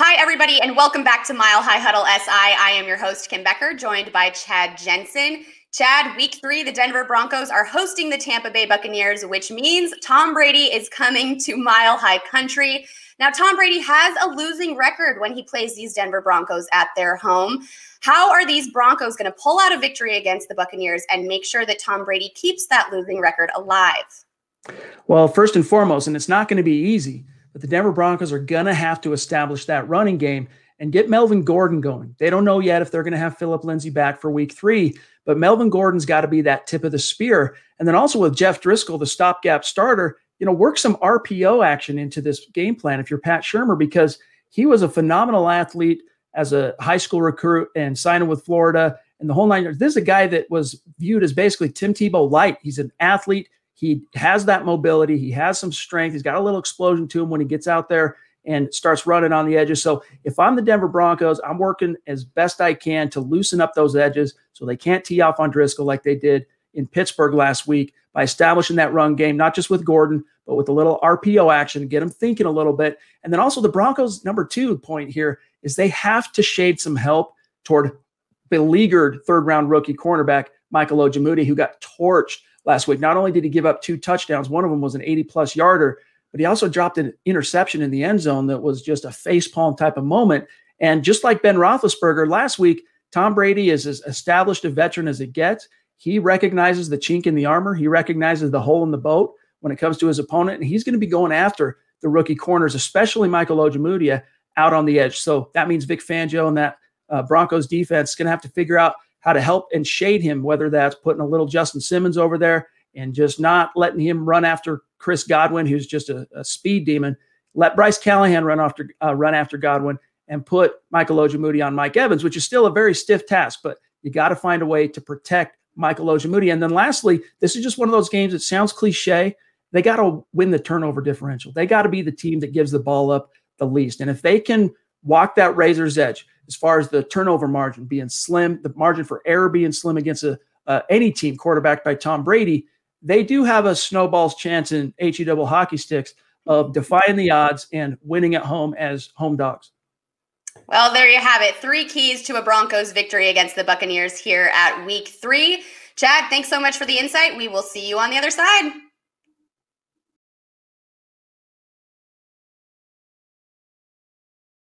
Hi, everybody, and welcome back to Mile High Huddle SI. I am your host, Kim Becker, joined by Chad Jensen. Chad, week three, the Denver Broncos are hosting the Tampa Bay Buccaneers, which means Tom Brady is coming to Mile High Country. Now, Tom Brady has a losing record when he plays these Denver Broncos at their home. How are these Broncos going to pull out a victory against the Buccaneers and make sure that Tom Brady keeps that losing record alive? Well, first and foremost, and it's not going to be easy but the Denver Broncos are going to have to establish that running game and get Melvin Gordon going. They don't know yet if they're going to have Phillip Lindsay back for week three, but Melvin Gordon's got to be that tip of the spear. And then also with Jeff Driskel, the stopgap starter, you know, work some RPO action into this game plan if you're Pat Shurmur, because he was a phenomenal athlete as a high school recruit and signing with Florida and the whole nine yards. This is a guy that was viewed as basically Tim Tebow light. He's an athlete. He has that mobility. He has some strength. He's got a little explosion to him when he gets out there and starts running on the edges. So if I'm the Denver Broncos, I'm working as best I can to loosen up those edges so they can't tee off on Driskel like they did in Pittsburgh last week by establishing that run game, not just with Gordon, but with a little RPO action, get them thinking a little bit. And then also the Broncos' number two point here is they have to shade some help toward beleaguered third round rookie cornerback Michael Ojemudia, who got torched last week. Not only did he give up two touchdowns, one of them was an 80 plus yarder, but he also dropped an interception in the end zone that was just a facepalm type of moment. And just like Ben Roethlisberger last week, Tom Brady is as established a veteran as it gets. He recognizes the chink in the armor. He recognizes the hole in the boat when it comes to his opponent, and he's going to be going after the rookie corners, especially Michael Ojemudia, out on the edge. So that means Vic Fangio and that uh, Broncos defense is going to have to figure out how to help and shade him, whether that's putting a little Justin Simmons over there and just not letting him run after Chris Godwin, who's just a, a speed demon. Let Bryce Callahan run after uh, run after Godwin and put Michael Ojemudia on Mike Evans, which is still a very stiff task, but you got to find a way to protect Michael Ojemudia. And then lastly, this is just one of those games that sounds cliche. They got to win the turnover differential. They got to be the team that gives the ball up the least. And if they can walk that razor's edge, as far as the turnover margin being slim, the margin for error being slim against a uh, any team quarterbacked by Tom Brady, they do have a snowball's chance in HE double hockey sticks of defying the odds and winning at home as home dogs. Well, there you have it. Three keys to a Broncos victory against the Buccaneers here at week three. Chad, thanks so much for the insight. We will see you on the other side.